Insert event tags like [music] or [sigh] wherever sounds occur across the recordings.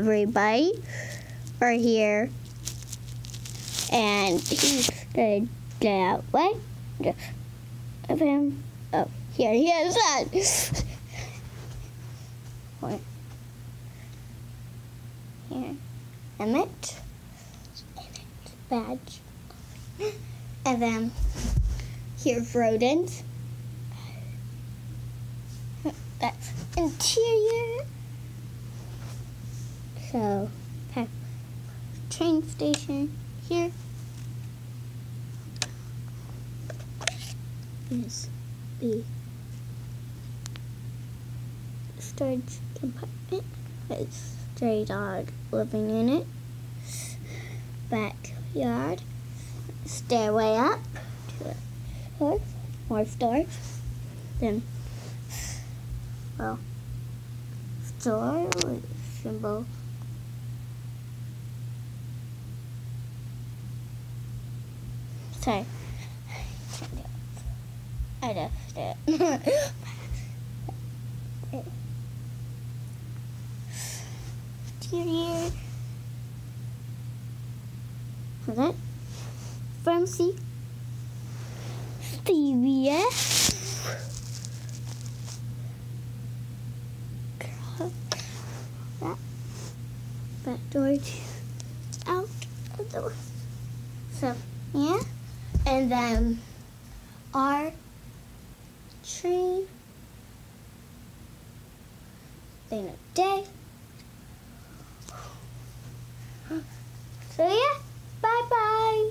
everybody are here. And he's gonna get away of him. Oh, here he is. [laughs] What? Here. Emmett. Emmett badge. [gasps] And then um, here's rodent. That's interior. So, okay. Train station here is the storage compartment with stray dog living in it. Backyard, stairway up to a store, more stores. Then, well, store symbol. Sorry. I left it. Interior. Okay. Pharmacy. Stevia. That back door out of the so yeah and then our tree thing of day so yeah bye bye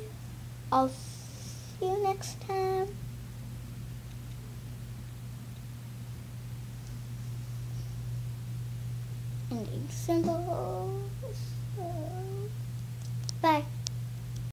i'll see you next time ending symbols. Bye.